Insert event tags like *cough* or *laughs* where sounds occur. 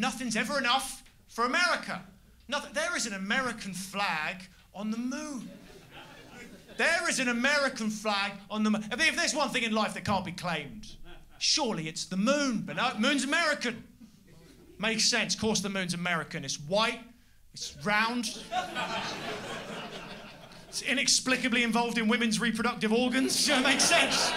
nothing's ever enough for America. Nothing, there is an American flag on the moon. There is an American flag on the moon. I mean, if there's one thing in life that can't be claimed, surely it's the moon. But no, moon's American. Makes sense. Of course, the moon's American. It's white, it's round, it's inexplicably involved in women's reproductive organs. It *laughs* makes sense.